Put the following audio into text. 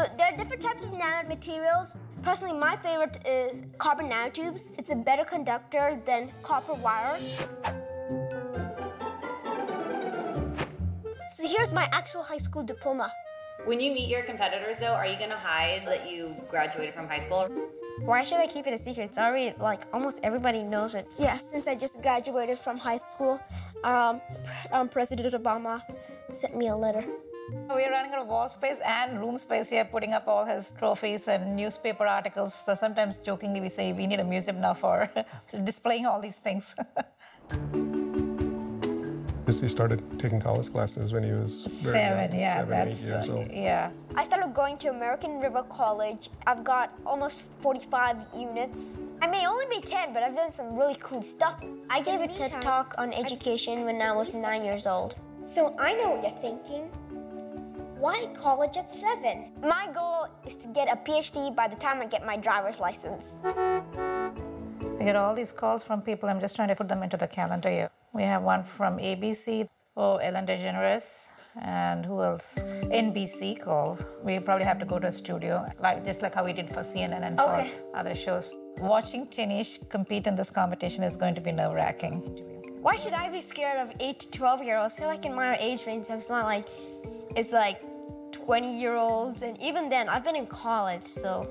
So there are different types of nanomaterials. Personally, my favorite is carbon nanotubes. It's a better conductor than copper wire. So here's my actual high school diploma. When you meet your competitors, though, are you going to hide that you graduated from high school? Why should I keep it a secret? It's already like almost everybody knows it. Yeah, since I just graduated from high school, um, um, President Obama sent me a letter. We're running out of wall space and room space here, putting up all his trophies and newspaper articles. So sometimes jokingly we say we need a museum now for displaying all these things. He started taking college classes when he was very seven, young, yeah, seven, that's eight years uh, old. yeah. I started going to American River College. I've got almost 45 units. I may only be 10, but I've done some really cool stuff. I gave a TED talk on education when I was nine years old. So I know what you're thinking. Why college at seven? My goal is to get a PhD by the time I get my driver's license. We get all these calls from people. I'm just trying to put them into the calendar here. We have one from ABC, oh, Ellen DeGeneres, and who else? NBC call. We probably have to go to a studio, like just like how we did for CNN and Okay. for other shows. Watching Tanishq compete in this competition is going to be nerve-wracking. Why should I be scared of 8 to 12 year olds? They're like in my age range, it's not like it's like 20 year olds. And even then, I've been in college, so